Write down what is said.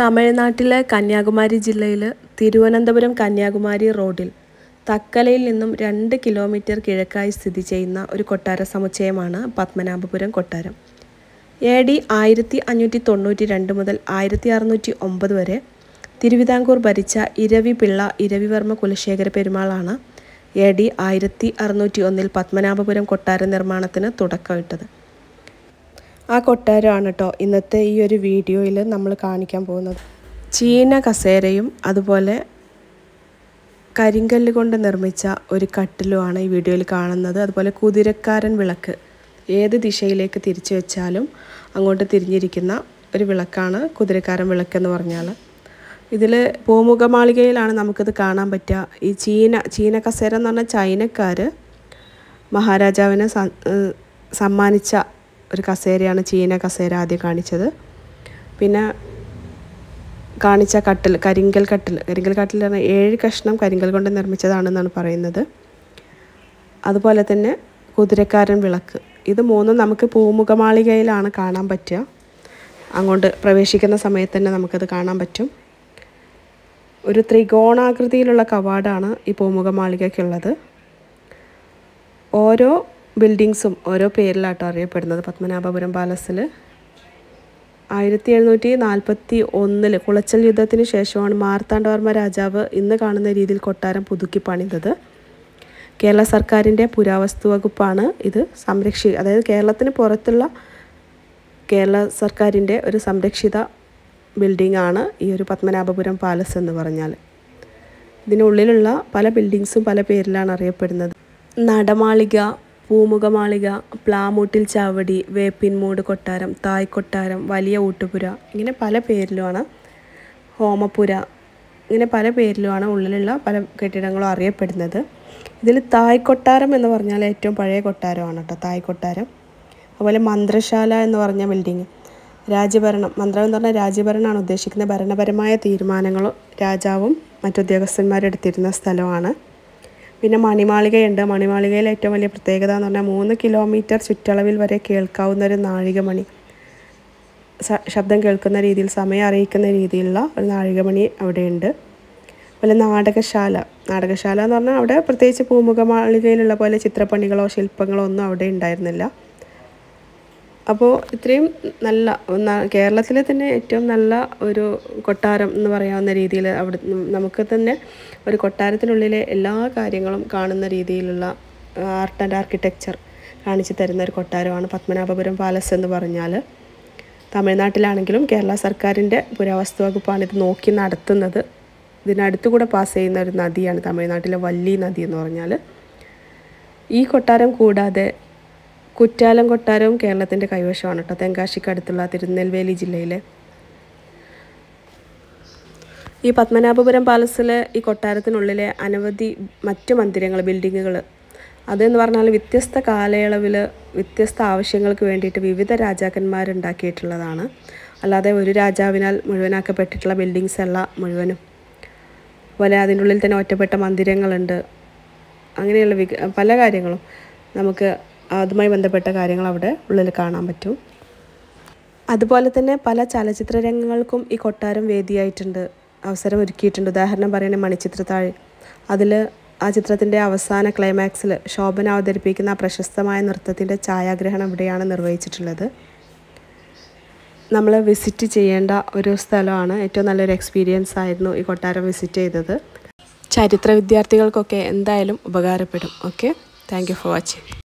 തമിഴ്നാട്ടിലെ കന്യാകുമാരി ജില്ലയിൽ തിരുവനന്തപുരം കന്യാകുമാരി റോഡിൽ തക്കലയിൽ നിന്നും രണ്ട് കിലോമീറ്റർ കിഴക്കായി സ്ഥിതി ചെയ്യുന്ന ഒരു കൊട്ടാര സമുച്ചയമാണ് പത്മനാഭപുരം കൊട്ടാരം. എ ഡി ആയിരത്തി അഞ്ഞൂറ്റി തൊണ്ണൂറ്റി രണ്ട് മുതൽ ആയിരത്തി അറുന്നൂറ്റി ഒമ്പത് വരെ തിരുവിതാംകൂർ ഭരിച്ച ഇരവി പിള്ള ഇരവിവർമ്മ കുലശേഖര പെരുമാളാണ് എ ഡി ആയിരത്തി അറുന്നൂറ്റി ഒന്നിൽ പത്മനാഭപുരം കൊട്ടാര നിർമ്മാണത്തിന് തുടക്കമിട്ടത്. ആ കൊട്ടാരമാണ് കേട്ടോ ഇന്നത്തെ ഈ ഒരു വീഡിയോയിൽ നമ്മൾ കാണിക്കാൻ പോകുന്നത്. ചീന കസേരയും അതുപോലെ കരിങ്കല്ല് കൊണ്ട് നിർമ്മിച്ച ഒരു കട്ടിലുമാണ് ഈ വീഡിയോയിൽ കാണുന്നത്. അതുപോലെ കുതിരക്കാരൻ വിളക്ക്. ഏത് ദിശയിലേക്ക് തിരിച്ചു വെച്ചാലും അങ്ങോട്ട് തിരിഞ്ഞിരിക്കുന്ന ഒരു വിളക്കാണ് കുതിരക്കാരൻ വിളക്ക് എന്ന് പറഞ്ഞാൽ. ഇതിൽ പൂമുഖമാളികയിലാണ് നമുക്കിത് കാണാൻ പറ്റുക. ഈ ചീന ചീന കസേര എന്ന് പറഞ്ഞാൽ ചൈനക്കാർ മഹാരാജാവിനെ സമ്മാനിച്ച ഒരു കസേരയാണ് ചീന കസേര ആദ്യം കാണിച്ചത്. പിന്നെ കാണിച്ച കട്ടിൽ കരിങ്കൽ കട്ടിൽ കരിങ്കൽ കട്ടിൽ പറഞ്ഞാൽ ഏഴ് കഷ്ണം കരിങ്കൽ കൊണ്ട് നിർമ്മിച്ചതാണെന്നാണ് പറയുന്നത്. അതുപോലെ തന്നെ കുതിരക്കാരൻ വിളക്ക്. ഇത് മൂന്നും നമുക്ക് പൂമുഖമാളികയിലാണ് കാണാൻ പറ്റുക. അങ്ങോട്ട് പ്രവേശിക്കുന്ന സമയത്ത് തന്നെ നമുക്കത് കാണാൻ പറ്റും. ഒരു ത്രികോണാകൃതിയിലുള്ള കവാടാണ് ഈ പൂമുഖമാളികയ്ക്കുള്ളത്. ഓരോ ബിൽഡിങ്സും ഓരോ പേരിലാട്ടോ അറിയപ്പെടുന്നത്. പത്മനാഭപുരം പാലസിൽ ആയിരത്തി എഴുന്നൂറ്റി നാൽപ്പത്തി ഒന്നിൽ കുളച്ചൽ യുദ്ധത്തിന് ശേഷമാണ് മാർത്താണ്ഡവർമ്മ രാജാവ് ഇന്ന് കാണുന്ന രീതിയിൽ കൊട്ടാരം പുതുക്കി പണിതത്. കേരള സർക്കാരിന്റെ പുരാവസ്തു വകുപ്പാണ് ഇത് സംരക്ഷി അതായത് കേരളത്തിന് പുറത്തുള്ള കേരള സർക്കാരിന്റെ ഒരു സംരക്ഷിത ബിൽഡിംഗ് ആണ് ഈ ഒരു പത്മനാഭപുരം പാലസ് എന്ന് പറഞ്ഞാൽ ഇതിനുള്ളിലുള്ള പല ബിൽഡിങ്സും പല പേരിലാണ് അറിയപ്പെടുന്നത്. നടമാളിക പൂമുഖമാളിക പ്ലാമൂട്ടിൽ ചാവടി വേപ്പിൻമൂട് കൊട്ടാരം തായ് കൊട്ടാരം വലിയ ഊട്ടുപുര ഇങ്ങനെ പല പേരിലുമാണ് ഹോമപുര. ഇങ്ങനെ പല പേരിലുമാണ് ഉള്ളിലുള്ള പല കെട്ടിടങ്ങളും അറിയപ്പെടുന്നത്. ഇതിൽ തായ് കൊട്ടാരം എന്ന് പറഞ്ഞാൽ ഏറ്റവും പഴയ കൊട്ടാരമാണ് കേട്ടോ തായ് കൊട്ടാരം. അതുപോലെ മന്ത്രശാല എന്ന് പറഞ്ഞ ബിൽഡിങ് രാജ്യഭരണം മന്ത്രം എന്ന് പറഞ്ഞാൽ രാജ്യഭരണമാണ് ഉദ്ദേശിക്കുന്നത്. ഭരണപരമായ തീരുമാനങ്ങൾ രാജാവും മറ്റുദ്യോഗസ്ഥന്മാരും എടുത്തിരുന്ന സ്ഥലമാണ്. പിന്നെ മണിമാളികയുണ്ട്. മണിമാളികയിലെ ഏറ്റവും വലിയ പ്രത്യേകത എന്ന് പറഞ്ഞാൽ മൂന്ന് കിലോമീറ്റർ ചുറ്റളവിൽ വരെ കേൾക്കാവുന്ന ഒരു നാഴികമണി. ശബ്ദം കേൾക്കുന്ന രീതിയിൽ സമയം അറിയിക്കുന്ന രീതിയിലുള്ള ഒരു നാഴികമണി അവിടെയുണ്ട്. അതുപോലെ നാടകശാല. നാടകശാല എന്ന് പറഞ്ഞാൽ അവിടെ പ്രത്യേകിച്ച് പൂമുഖ മാളികയിലുള്ള പോലെ ചിത്രപ്പണികളോ ശില്പങ്ങളോ ഒന്നും അവിടെ ഉണ്ടായിരുന്നില്ല. അപ്പോൾ ഇത്രയും നല്ല കേരളത്തിലെ തന്നെ ഏറ്റവും നല്ല ഒരു കൊട്ടാരം എന്ന് പറയാവുന്ന രീതിയിൽ അവിടെ നമുക്ക് തന്നെ ഒരു കൊട്ടാരത്തിനുള്ളിലെ എല്ലാ കാര്യങ്ങളും കാണുന്ന രീതിയിലുള്ള ആർട്ട് ആൻഡ് ആർക്കിടെക്ചർ കാണിച്ചു തരുന്ന ഒരു കൊട്ടാരമാണ് പത്മനാഭപുരം പാലസ് എന്ന് പറഞ്ഞാൽ തമിഴ്നാട്ടിലാണെങ്കിലും കേരള സർക്കാരിന്റെ പുരാവസ്തു വകുപ്പാണ് ഇത് നോക്കി നടത്തുന്നത്. ഇതിനടുത്തു കൂടെ പാസ് ചെയ്യുന്ന ഒരു നദിയാണ് തമിഴ്നാട്ടിലെ വല്ലി നദി എന്ന് പറഞ്ഞാൽ ഈ കൊട്ടാരം കൂടാതെ കുറ്റാലം കൊട്ടാരവും കേരളത്തിന്റെ കൈവശമാണ് കേട്ടോ. തെങ്കാശിക്ക് അടുത്തുള്ള തിരുനെൽവേലി ജില്ലയിലെ. ഈ പത്മനാഭപുരം പാലസിലെ ഈ കൊട്ടാരത്തിനുള്ളിലെ അനവധി മറ്റു മന്ദിരങ്ങൾ ബിൽഡിങ്ങുകൾ അതെന്ന് പറഞ്ഞാൽ വ്യത്യസ്ത കാലയളവിൽ വ്യത്യസ്ത ആവശ്യങ്ങൾക്ക് വേണ്ടിയിട്ട് വിവിധ രാജാക്കന്മാരുണ്ടാക്കിയിട്ടുള്ളതാണ്. അല്ലാതെ ഒരു രാജാവിനാൽ മുഴുവനാക്കപ്പെട്ടിട്ടുള്ള ബിൽഡിങ്സ് അല്ല മുഴുവനും. അതുപോലെ അതിനുള്ളിൽ തന്നെ ഒറ്റപ്പെട്ട മന്ദിരങ്ങളുണ്ട്. അങ്ങനെയുള്ള പല കാര്യങ്ങളും നമുക്ക് അതുമായി ബന്ധപ്പെട്ട കാര്യങ്ങൾ അവിടെ ഉള്ളിൽ കാണാൻ പറ്റും. അതുപോലെ തന്നെ പല ചലച്ചിത്ര രംഗങ്ങൾക്കും ഈ കൊട്ടാരം വേദിയായിട്ടുണ്ട്. അവസരം ഒരുക്കിയിട്ടുണ്ട്. ഉദാഹരണം പറയുന്നത് മണിച്ചിത്രത്താഴ്. അതിൽ ആ ചിത്രത്തിന്റെ അവസാന ക്ലൈമാക്സിൽ ശോഭന അവതരിപ്പിക്കുന്ന ആ പ്രശസ്തമായ നൃത്തത്തിന്റെ ഛായാഗ്രഹണം ഇവിടെയാണ് നിർവഹിച്ചിട്ടുള്ളത്. നമ്മൾ വിസിറ്റ് ചെയ്യേണ്ട ഒരു സ്ഥലമാണ്. ഏറ്റവും നല്ലൊരു എക്സ്പീരിയൻസ് ആയിരുന്നു ഈ കൊട്ടാരം വിസിറ്റ് ചെയ്തത്. ചരിത്ര വിദ്യാർത്ഥികൾക്കൊക്കെ എന്തായാലും ഉപകാരപ്പെടും. Okay thank for watching